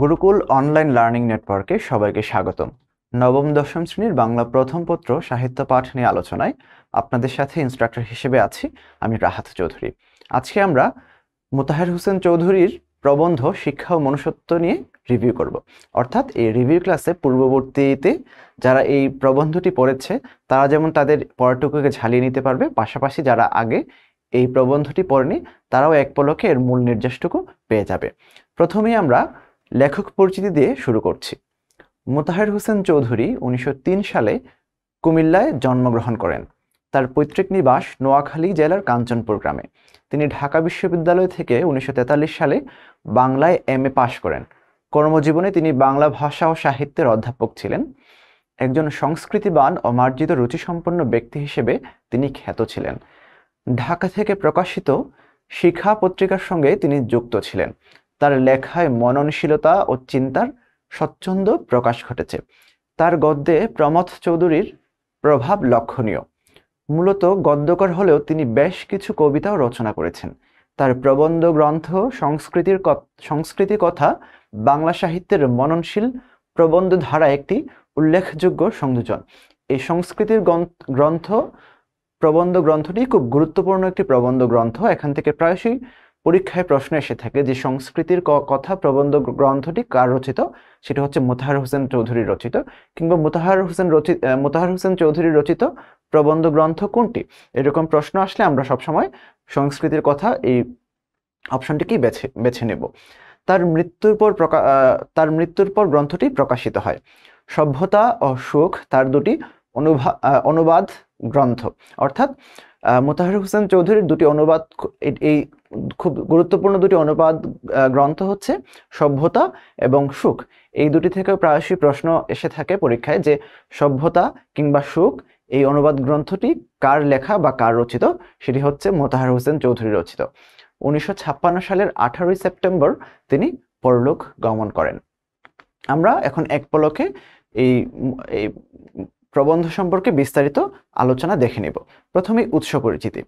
Gurukul online learning নেটওয়ার্কে সবাইকে স্বাগতম। নবম, দশম শ্রেণির বাংলা প্রথম পত্র সাহিত্য পাঠ নিয়ে আলোচনায় আপনাদের সাথে ইনস্ট্রাক্টর হিসেবে আছি আমি রাহাত চৌধুরী। আজকে আমরা মোতাহের হোসেন চৌধুরীর প্রবন্ধ, শিক্ষা ও মনুষ্যত্ব নিয়ে রিভিউ করব। অর্থাৎ এই রিভিউ ক্লাসে পূর্ববর্তীতে যারা এই প্রবন্ধটি পড়েছে, তারা যেমন তাদের পড়াটুকুকে ঝালিয়ে নিতে পারবে, পাশাপাশি যারা আগে এই প্রবন্ধটি পড়েনি, তারাও এক পলকে এর মূল নির্দেশটুকু পেয়ে যাবে। প্রথমেই আমরা লেখক পরিচিতি দিয়ে শুরু করছি। মোতাহের হোসেন চৌধুরী উনিশশো তিন সালে কুমিল্লায় জন্মগ্রহণ করেন। তার পৈতৃক নিবাস নোয়াখালী জেলার কাঞ্চনপুর গ্রামে। তিনি ঢাকা বিশ্ববিদ্যালয় থেকে উনিশশো তেতাল্লিশ সালে বাংলায় এম এ পাশ করেন। কর্মজীবনে তিনি বাংলা ভাষা ও সাহিত্যের অধ্যাপক ছিলেন। একজন সংস্কৃতিবান ও মার্জিত রুচিসম্পন্ন ব্যক্তি হিসেবে তিনি খ্যাত ছিলেন। ঢাকা থেকে প্রকাশিত শিখা পত্রিকার সঙ্গে তিনি যুক্ত ছিলেন। তার লেখায় মননশীলতা ও চিন্তার স্বচ্ছন্দ প্রকাশ ঘটেছে। তার গদ্যে প্রমথ চৌধুরীর প্রভাব লক্ষণীয়। মূলত গদ্যকর হলেও তিনি বেশ কিছু কবিতাও রচনা করেছেন। তার প্রবন্ধ গ্রন্থ, সংস্কৃতির সংস্কৃতি কথা, বাংলা সাহিত্যের মননশীল প্রবন্ধ ধারা একটি উল্লেখযোগ্য সংযোজন। এই সংস্কৃতির গ্রন্থ, প্রবন্ধ গ্রন্থটি খুব গুরুত্বপূর্ণ একটি প্রবন্ধ গ্রন্থ। এখান থেকে প্রায়শই পরীক্ষায় প্রশ্ন এসে থাকে যে সংস্কৃতির কথা প্রবন্ধ গ্রন্থটি কার রচিত? সেটা হচ্ছে মোতাহার হোসেন চৌধুরী রচিত, কিংবা মোতাহার হোসেন রচিত মোতাহার হোসেন চৌধুরী রচিত প্রবন্ধ গ্রন্থ কোনটি? এরকম প্রশ্ন আসলে আমরা সবসময় সংস্কৃতির কথা এই অপশনটিকেই বেছে বেছে নেব। তার মৃত্যুর পর তার মৃত্যুর পর গ্রন্থটি প্রকাশিত হয়। সভ্যতা ও সুখ তার দুটি অনুবাদ গ্রন্থ। অর্থাৎ মোতাহার হোসেন চৌধুরীর দুটি অনুবাদ এই খুব গুরুত্বপূর্ণ দুটি অনুবাদ গ্রন্থ হচ্ছে সভ্যতা এবং সুখ। এই দুটি থেকে প্রায়শই প্রশ্ন এসে থাকে পরীক্ষায় যে সভ্যতা কিংবা সুখ, এই অনুবাদ গ্রন্থটি কার লেখা বা কার রচিত? সেটি হচ্ছে মোতাহার হোসেন চৌধুরী রচিত। উনিশশো ছাপ্পান্ন সালের আঠারোই সেপ্টেম্বর তিনি পরলোক গমন করেন। আমরা এখন এক পলকে এই এই প্রবন্ধ সম্পর্কে বিস্তারিত আলোচনা দেখে নিব। প্রথমে উৎস পরিচিতি।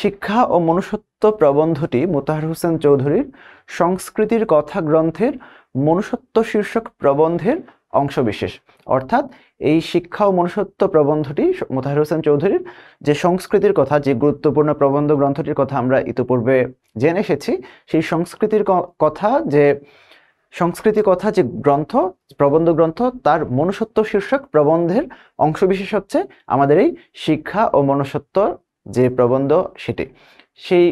শিক্ষা ও মনুষ্যত্ব প্রবন্ধটি মোতাহার হোসেন চৌধুরীর সংস্কৃতির কথা গ্রন্থের মনুষ্যত্ব শীর্ষক প্রবন্ধের অংশবিশেষ। অর্থাৎ এই শিক্ষা ও মনুষ্যত্ব প্রবন্ধটি মোতাহার হোসেন চৌধুরীর যে সংস্কৃতির কথা, যে গুরুত্বপূর্ণ প্রবন্ধ গ্রন্থটির কথা আমরা ইতিপূর্বে জেনে এসেছি, সেই সংস্কৃতির কথা যে সংস্কৃতি কথা যে গ্রন্থ, প্রবন্ধ গ্রন্থ, তার মনুষ্যত্ব শীর্ষক প্রবন্ধের অংশবিশেষ হচ্ছে আমাদের এই শিক্ষা ও মনুষ্যত্ব যে প্রবন্ধ সেটি। সেই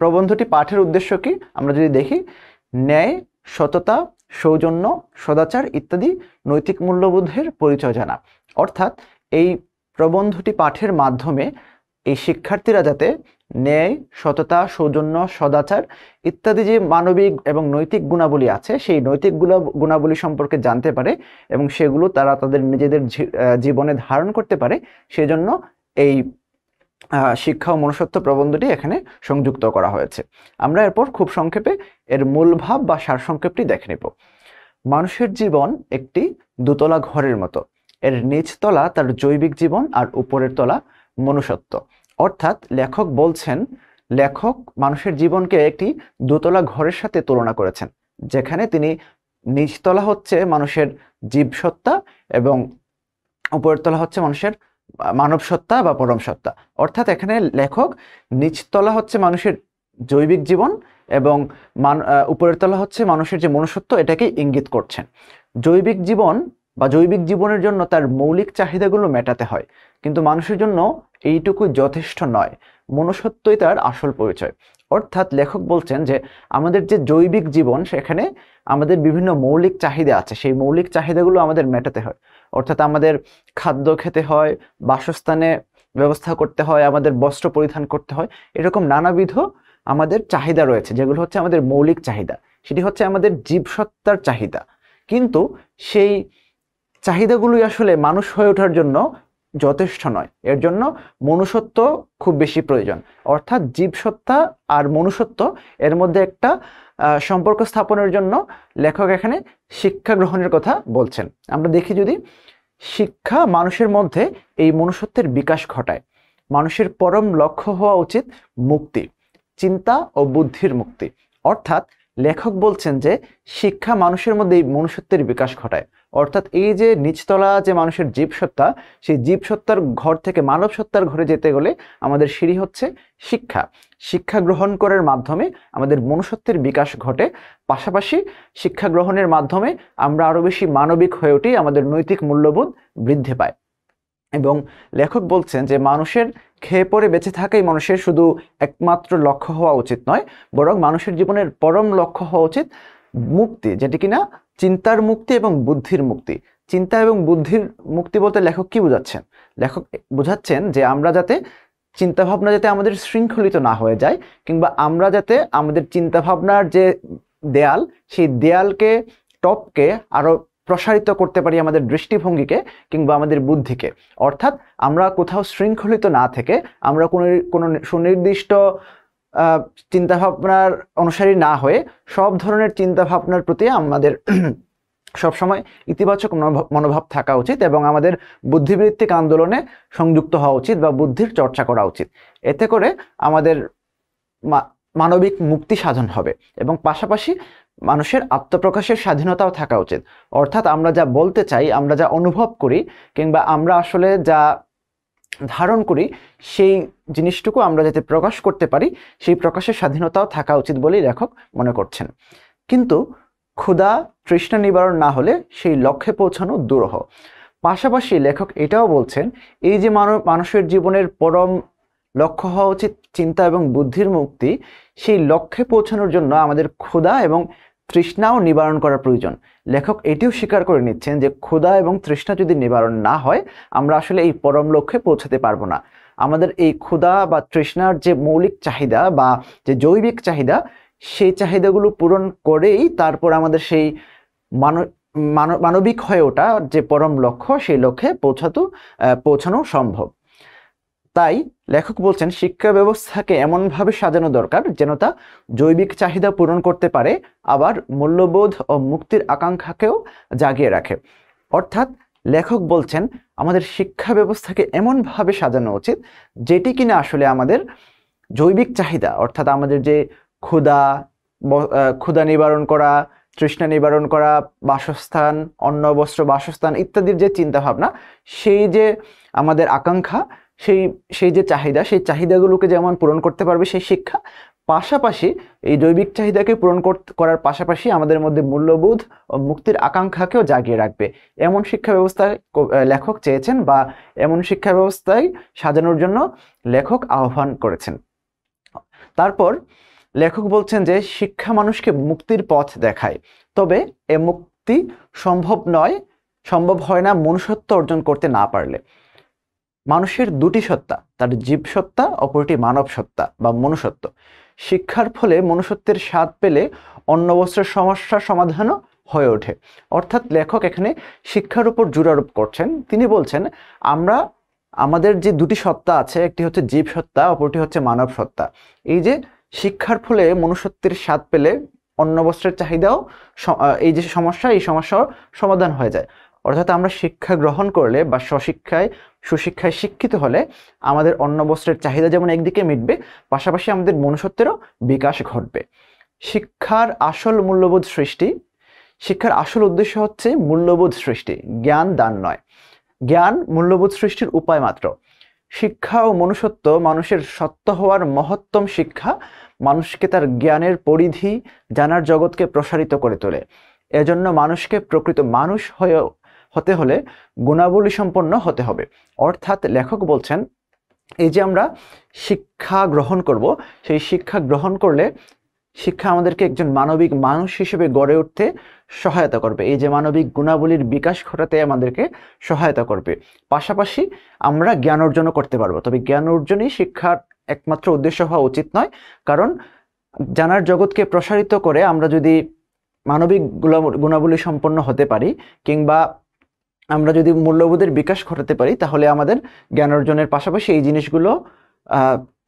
প্রবন্ধটি পাঠের উদ্দেশ্য কি? আমরা যদি দেখি, ন্যায়, সততা, সৌজন্য, সদাচার ইত্যাদি নৈতিক মূল্যবোধের পরিচয় জানা। অর্থাৎ এই প্রবন্ধটি পাঠের মাধ্যমে এই শিক্ষার্থীরা যাতে ন্যায়, সততা, সৌজন্য, সদাচার ইত্যাদি যে মানবিক এবং নৈতিক গুণাবলী আছে, সেই নৈতিক গুণাবলী সম্পর্কে জানতে পারে এবং সেগুলো তারা তাদের নিজেদের জীবনে ধারণ করতে পারে, সেজন্য এই শিক্ষা ও মনুষ্যত্ব প্রবন্ধটি এখানে সংযুক্ত করা হয়েছে। আমরা এরপর খুব সংক্ষেপে এর মূল ভাব বা সারসংক্ষেপটি দেখে নেব। মানুষের জীবন একটি দুতলা ঘরের মতো। এর নিচতলা তার জৈবিক জীবন আর উপরের তলা মনুষ্যত্ব। অর্থাৎ লেখক বলছেন, লেখক মানুষের জীবনকে একটি দোতলা ঘরের সাথে তুলনা করেছেন, যেখানে তিনি নিচতলা হচ্ছে মানুষের জীবসত্তা এবং উপরের তলা হচ্ছে মানুষের মানব সত্তা বা পরম সত্তা অর্থাৎ এখানে লেখক নিচতলা হচ্ছে মানুষের জৈবিক জীবন এবং মান উপরের তলা হচ্ছে মানুষের যে মনুষ্যত্ব, এটাকে ইঙ্গিত করছেন। জৈবিক জীবন বা জৈবিক জীবনের জন্য তার মৌলিক চাহিদাগুলো মেটাতে হয়। কিন্তু মানুষের জন্য এইটুকু যথেষ্ট নয়। মনুষ্যত্বই তার আসল পরিচয়। অর্থাৎ লেখক বলছেন যে, আমাদের যে জৈবিক জীবন, সেখানে আমাদের বিভিন্ন মৌলিক চাহিদা আছে। সেই মৌলিক চাহিদাগুলো আমাদের মেটাতে হয়। অর্থাৎ আমাদের খাদ্য খেতে হয়, বাসস্থানে ব্যবস্থা করতে হয়, আমাদের বস্ত্র পরিধান করতে হয়। এরকম নানাবিধ আমাদের চাহিদা রয়েছে, যেগুলো হচ্ছে আমাদের মৌলিক চাহিদা। সেটি হচ্ছে আমাদের জীবসত্তার চাহিদা। কিন্তু সেই চাহিদাগুলোই আসলে মানুষ হয়ে ওঠার জন্য যথেষ্ট নয়। এর জন্য মনুষ্যত্ব খুব বেশি প্রয়োজন। অর্থাৎ জীবসত্তা আর মনুষ্যত্ব এর মধ্যে একটা সম্পর্ক স্থাপনের জন্য লেখক এখানে শিক্ষা গ্রহণের কথা বলছেন। আমরা দেখি যদি শিক্ষা মানুষের মধ্যে এই মনুষ্যত্বের বিকাশ ঘটায়। মানুষের পরম লক্ষ্য হওয়া উচিত মুক্তি, চিন্তা ও বুদ্ধির মুক্তি। অর্থাৎ লেখক বলছেন যে শিক্ষা মানুষের মধ্যে এই মনুষ্যত্বের বিকাশ ঘটায়। অর্থাৎ এই যে নিচতলা যে মানুষের জীবসত্তা সেই জীবসত্তার ঘর থেকে মানব সত্তার ঘরে যেতে গেলে আমাদের সিঁড়ি হচ্ছে শিক্ষা। শিক্ষা গ্রহণ করার মাধ্যমে আমাদের মনুষ্যত্বের বিকাশ ঘটে। পাশাপাশি শিক্ষা গ্রহণের মাধ্যমে আমরা আরও বেশি মানবিক হয়ে উঠি, আমাদের নৈতিক মূল্যবোধ বৃদ্ধি পায়। এবং লেখক বলছেন যে মানুষের খেয়ে পরে বেঁচে থাকাই মানুষের শুধু একমাত্র লক্ষ্য হওয়া উচিত নয়, বরং মানুষের জীবনের পরম লক্ষ্য হওয়া উচিত মুক্তি, যেটি কিনা চিন্তার মুক্তি এবং বুদ্ধির মুক্তি। চিন্তা এবং বুদ্ধির মুক্তি বলতে লেখক কি বোঝাচ্ছেন? লেখক বোঝাচ্ছেন যে আমরা যাতে চিন্তা ভাবনা যাতে আমাদের শৃঙ্খলিত না হয়ে যায় কিংবা আমরা যাতে আমাদের চিন্তা ভাবনার যে দেয়াল, সেই দেয়ালকে, টপকে আরও প্রসারিত করতে পারি আমাদের দৃষ্টিভঙ্গিকে কিংবা আমাদের বুদ্ধিকে। অর্থাৎ আমরা কোথাও শৃঙ্খলিত না থেকে আমরা কোনো কোনো সুনির্দিষ্ট চিন্তাভাবনার অনুসারী না হয়ে সব ধরনের চিন্তাভাবনার প্রতি আমাদের সবসময় ইতিবাচক মনোভাব থাকা উচিত এবং আমাদের বুদ্ধিবৃত্তিক আন্দোলনে সংযুক্ত হওয়া উচিত বা বুদ্ধির চর্চা করা উচিত। এতে করে আমাদের মানবিক মুক্তি সাধন হবে এবং পাশাপাশি মানুষের আত্মপ্রকাশের স্বাধীনতাও থাকা উচিত। অর্থাৎ আমরা যা বলতে চাই, আমরা যা অনুভব করি কিংবা আমরা আসলে যা ধারণ করি, সেই জিনিসটুকু আমরা যাতে প্রকাশ করতে পারি, সেই প্রকাশের স্বাধীনতাও থাকা উচিত বলেই লেখক মনে করছেন। কিন্তু ক্ষুধা, তৃষ্ণা নিবারণ না হলে সেই লক্ষ্যে পৌঁছানো দুরহ। পাশাপাশি লেখক এটাও বলছেন, এই যে মানুষের জীবনের পরম লক্ষ্য হওয়া উচিত, চিন্তা এবং বুদ্ধির মুক্তি, সেই লক্ষ্যে পৌঁছানোর জন্য আমাদের ক্ষুধা এবং তৃষ্ণাও নিবারণ করা প্রয়োজন। লেখক এটিও স্বীকার করে নিচ্ছেন যে ক্ষুধা এবং তৃষ্ণা যদি নিবারণ না হয়, আমরা আসলে এই পরম লক্ষ্যে পৌঁছাতে পারব না। আমাদের এই ক্ষুধা বা তৃষ্ণার যে মৌলিক চাহিদা বা যে জৈবিক চাহিদা, সেই চাহিদাগুলো পূরণ করেই তারপর আমাদের সেই মানবিক হয়ে ওঠা যে পরম লক্ষ্য, সেই লক্ষ্যে পৌঁছাতো পৌঁছানো সম্ভব। তাই লেখক বলছেন, শিক্ষা ব্যবস্থাকে এমনভাবে সাজানো দরকার যেন তা জৈবিক চাহিদা পূরণ করতে পারে, আবার মূল্যবোধ ও মুক্তির আকাঙ্ক্ষাকেও জাগিয়ে রাখে। অর্থাৎ লেখক বলছেন, আমাদের শিক্ষা ব্যবস্থাকে এমনভাবে সাজানো উচিত যেটি কিনা আসলে আমাদের জৈবিক চাহিদা, অর্থাৎ আমাদের যে ক্ষুধা ক্ষুধা নিবারণ করা, তৃষ্ণা নিবারণ করা, বাসস্থান, অন্ন, বস্ত্র, বাসস্থান ইত্যাদির যে চিন্তা ভাবনা সেই যে আমাদের আকাঙ্ক্ষা সেই সেই যে চাহিদা, সেই চাহিদাগুলোকে যেমন পূরণ করতে পারবে সেই শিক্ষা, পাশাপাশি এই জৈবিক চাহিদাকে পূরণ করার পাশাপাশি আমাদের মধ্যে মূল্যবোধ ও মুক্তির আকাঙ্ক্ষাকেও জাগিয়ে রাখবে। এমন শিক্ষা ব্যবস্থায় লেখক চেয়েছেন বা এমন শিক্ষা ব্যবস্থায় সাজানোর জন্য লেখক আহ্বান করেছেন। তারপর লেখক বলছেন যে, শিক্ষা মানুষকে মুক্তির পথ দেখায়, তবে এ মুক্তি সম্ভব নয়, সম্ভব হয় না মনুষ্যত্ব অর্জন করতে না পারলে। মানুষের দুটি সত্তা, তার জীব সত্তা, অপরটি মানব সত্তা বা মনুষ্যত্ব। শিক্ষার ফলে মনুষ্যত্বের স্বাদ পেলে অন্য বস্ত্রের সমস্যার সমাধানও হয়ে ওঠে। অর্থাৎ লেখক এখানে শিক্ষার উপর জোরারোপ করছেন। তিনি বলছেন, আমরা, আমাদের যে দুটি সত্তা আছে, একটি হচ্ছে জীব সত্তা, অপরটি হচ্ছে মানব সত্তা। এই যে শিক্ষার ফলে মনুষ্যত্বের স্বাদ পেলে অন্য বস্ত্রের চাহিদাও এই যে সমস্যা, এই সমস্যার সমাধান হয়ে যায়। অর্থাৎ আমরা শিক্ষা গ্রহণ করলে বা স্বশিক্ষায় সুশিক্ষায় শিক্ষিত হলে আমাদের অন্ন বস্ত্রের চাহিদা যেমন একদিকে মিটবে, পাশাপাশি আমাদের মনুষ্যত্বেরও বিকাশ ঘটবে। শিক্ষার আসল মূল্যবোধ সৃষ্টি, শিক্ষার আসল উদ্দেশ্য হচ্ছে মূল্যবোধ সৃষ্টি, জ্ঞান দান নয়। জ্ঞান মূল্যবোধ সৃষ্টির উপায় মাত্র। শিক্ষা ও মনুষ্যত্ব মানুষের সত্য হওয়ার মহত্তম শিক্ষা মানুষকে তার জ্ঞানের পরিধি জানার জগৎকে প্রসারিত করে তোলে। এজন্য মানুষকে প্রকৃত মানুষ হয়ে হতে হলে গুণাবলী সম্পন্ন হতে হবে। অর্থাৎ লেখক বলছেন, এই যে আমরা শিক্ষা গ্রহণ করব, সেই শিক্ষা গ্রহণ করলে শিক্ষা আমাদেরকে একজন মানবিক মানুষ হিসেবে গড়ে উঠতে সহায়তা করবে। এই যে মানবিক গুণাবলীর বিকাশ ঘটাতে আমাদেরকে সহায়তা করবে। পাশাপাশি আমরা জ্ঞান অর্জনও করতে পারব। তবে জ্ঞান অর্জনই শিক্ষার একমাত্র উদ্দেশ্য হওয়া উচিত নয়। কারণ জানার জগৎকে প্রসারিত করে আমরা যদি মানবিক গুণাবলী সম্পন্ন হতে পারি, কিংবা আমরা যদি মূল্যবোধের বিকাশ ঘটাতে পারি, তাহলে আমাদের জ্ঞান অর্জনের পাশাপাশি এই জিনিসগুলো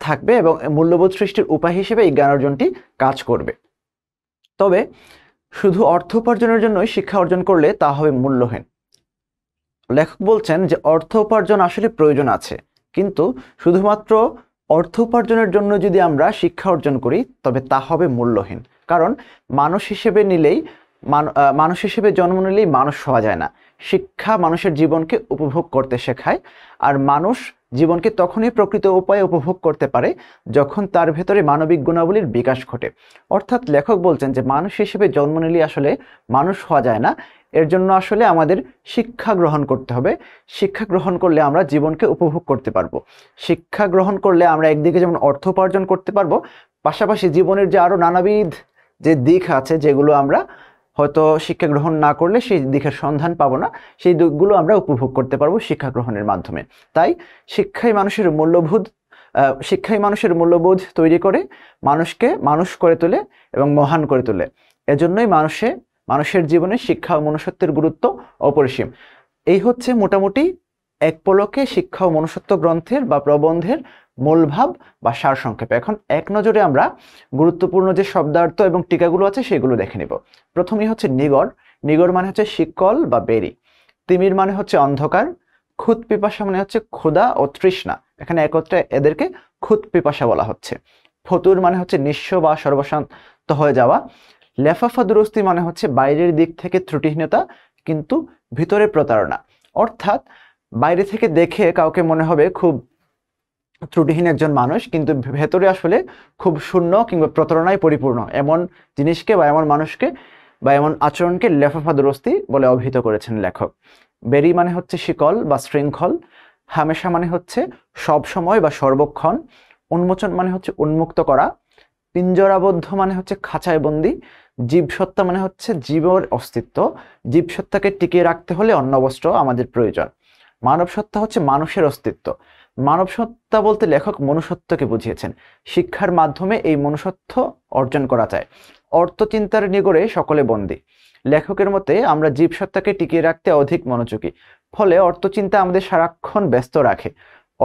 থাকবে এবং মূল্যবোধ সৃষ্টির উপায় হিসেবে এই জ্ঞান অর্জনটি কাজ করবে। তবে শুধু অর্থ উপার্জনের জন্যই শিক্ষা অর্জন করলে তা হবে মূল্যহীন। লেখক বলছেন যে অর্থ উপার্জন আসলে প্রয়োজন আছে, কিন্তু শুধুমাত্র অর্থ উপার্জনের জন্য যদি আমরা শিক্ষা অর্জন করি, তবে তা হবে মূল্যহীন। কারণ মানুষ হিসেবে নিলেই মানুষ হিসেবে জন্ম নিলেই মানুষ হওয়া যায় না। শিক্ষা মানুষের জীবনকে উপভোগ করতে শেখায়, আর মানুষ জীবনকে তখনই প্রকৃত উপায়ে উপভোগ করতে পারে যখন তার ভেতরে মানবিক গুণাবলীর বিকাশ ঘটে। অর্থাৎ লেখক বলছেন যে, মানুষ হিসেবে জন্ম নিলে আসলে মানুষ হওয়া যায় না। এর জন্য আসলে আমাদের শিক্ষা গ্রহণ করতে হবে। শিক্ষা গ্রহণ করলে আমরা জীবনকে উপভোগ করতে পারব। শিক্ষা গ্রহণ করলে আমরা একদিকে যেমন অর্থ উপার্জন করতে পারব, পাশাপাশি জীবনের যে আরও নানাবিধ যে দিক আছে যেগুলো আমরা হয়তো শিক্ষা গ্রহণ না করলে সেই দিকের সন্ধান পাবো না। সেই দিকগুলো আমরা উপভোগ করতে পারব শিক্ষা গ্রহণের মাধ্যমে। তাই শিক্ষাই মানুষের মূল্যবোধ শিক্ষাই মানুষের মূল্যবোধ তৈরি করে মানুষকে মানুষ করে তোলে এবং মহান করে তোলে। এজন্যই মানুষে, মানুষের জীবনে শিক্ষা ও মনুষ্যত্বের গুরুত্ব অপরিসীম। এই হচ্ছে মোটামুটি এক পলকে শিক্ষা ও মনুষ্যত্ব গ্রন্থের বা প্রবন্ধের মূলভাব বা সারসংক্ষেপ। এখন এক নজরে আমরা গুরুত্বপূর্ণ যে শব্দার্থ এবং টিকাগুলো আছে সেগুলো দেখে নিব। প্রথমেই হচ্ছে নিগর নিগর মানে হচ্ছে শিকল বা বেরি তিমির মানে হচ্ছে অন্ধকার। খুদ পিপাসা মানে হচ্ছে ক্ষুদা ও তৃষ্ণা। এখানে একত্রে এদেরকে খুদ পিপাসা বলা হচ্ছে। ফতুর মানে হচ্ছে নিঃস্ব বা সর্বশান্ত হয়ে যাওয়া। লেফাফা দুরস্তি মানে হচ্ছে বাইরের দিক থেকে ত্রুটিহীনতা কিন্তু ভিতরে প্রতারণা। অর্থাৎ বাইরে থেকে দেখে কাউকে মনে হবে খুব ত্রুটিহীন একজন মানুষ, কিন্তু ভেতরে আসলে খুব শূন্য কিংবা প্রতারণায় পরিপূর্ণ। এমন জিনিসকে বা এমন মানুষকে বা এমন আচরণকে লেফাফা দুরস্তি বলে অভিহিত করেছেন লেখক। বেরি মানে হচ্ছে শিকল বা শৃঙ্খল, হামেশা মানে হচ্ছে সব সময় বা সর্বক্ষণ, উন্মোচন মানে হচ্ছে উন্মুক্ত করা, পিঞ্জরাবদ্ধ মানে হচ্ছে খাঁচায় বন্দি জীবসত্তা মানে হচ্ছে জীবের অস্তিত্ব। জীবসত্তাকে টিকিয়ে রাখতে হলে অন্নবস্ত্র আমাদের প্রয়োজন। মানব সত্তা হচ্ছে মানুষের অস্তিত্ব। মানব সত্তা বলতে লেখক মনুষ্যত্বকে বুঝিয়েছেন। শিক্ষার মাধ্যমে এই মনুষ্যত্ব অর্জন করা যায়। অর্থচিন্তার নিগড়ে সকলে বন্দী। লেখকের মতে, আমরা জীবসত্তাকে টিকিয়ে রাখতে অধিক মনোযোগী। ফলে অর্থচিন্তা আমাদের সারাক্ষণ ব্যস্ত রাখে।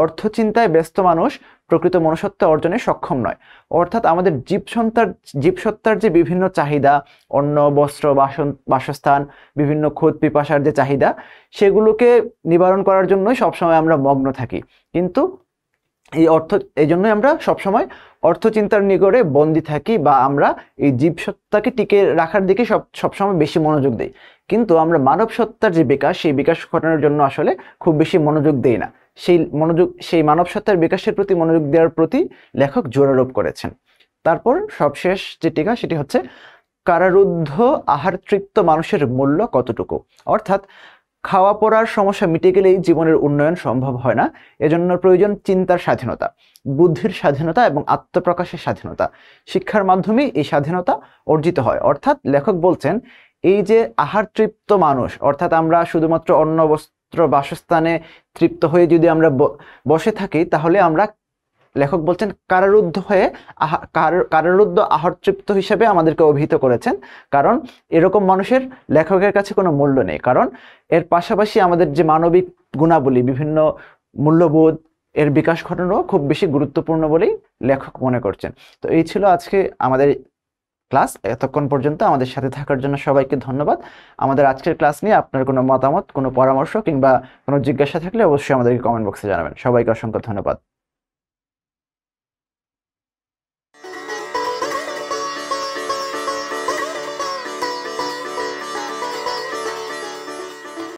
অর্থচিন্তায় ব্যস্ত মানুষ প্রকৃত মনুষ্যত্ব অর্জনে সক্ষম নয়। অর্থাৎ আমাদের জীবসত্তার জীবসত্তার যে বিভিন্ন চাহিদা, অন্ন, বস্ত্র, বাসন বাসস্থান, বিভিন্ন খোদ পিপাসার যে চাহিদা, সেগুলোকে নিবারণ করার জন্যই সবসময় আমরা মগ্ন থাকি। কিন্তু এই অর্থ এই জন্যই আমরা সবসময় অর্থচিন্তার নিগড়ে বন্দি থাকি বা আমরা এই জীবসত্তাকে টিকে রাখার দিকে সব সবসময় বেশি মনোযোগ দিই। কিন্তু আমরা মানব সত্তার যে বিকাশ, সেই বিকাশ ঘটানোর জন্য আসলে খুব বেশি মনোযোগ দেই না। সেই মনোযোগ, সেই মানব সত্তার বিকাশের প্রতি মনোযোগ দেওয়ার প্রতি লেখক জোরারোপ করেছেন। তারপর সবশেষ যে টিকা সেটি হচ্ছে, কারারুদ্ধ আহার তৃপ্ত মানুষের মূল্য কতটুকু? অর্থাৎ, খাওয়া পড়ার সমস্যা মিটে গেলেই জীবনের উন্নয়ন সম্ভব হয় না, এজন্য প্রয়োজন চিন্তার স্বাধীনতা, বুদ্ধির স্বাধীনতা এবং আত্মপ্রকাশের স্বাধীনতা। শিক্ষার মাধ্যমেই এই স্বাধীনতা অর্জিত হয়। অর্থাৎ লেখক বলছেন, এই যে আহার তৃপ্ত মানুষ, অর্থাৎ আমরা শুধুমাত্র অন্ন বস্ত্র বাসস্থানে তৃপ্ত হয়ে যদি আমরা বসে থাকি, তাহলে আমরা লেখক বলছেন কারারুদ্ধ হয়ে কার- কারারুদ্ধ আহার তৃপ্ত হিসেবে আমাদেরকে অভিহিত করেছেন। কারণ এরকম মানুষের লেখকের কাছে কোনো মূল্য নেই। কারণ এর পাশাপাশি আমাদের যে মানবিক গুণাবলী, বিভিন্ন মূল্যবোধ, এর বিকাশ ঘটানো খুব বেশি গুরুত্বপূর্ণ বলেই লেখক মনে করছেন। তো এই ছিল আজকে আমাদের ক্লাস, এতক্ষণ পর্যন্ত আমাদের সাথে থাকার জন্য সবাইকে ধন্যবাদ। আমাদের আজকের ক্লাস নিয়ে আপনার কোনো মতামত, কোনো পরামর্শ কিংবা কোনো জিজ্ঞাসা থাকলে অবশ্যই আমাদেরকে কমেন্ট বক্সে জানাবেন। সবাইকে অসংখ্য ধন্যবাদ।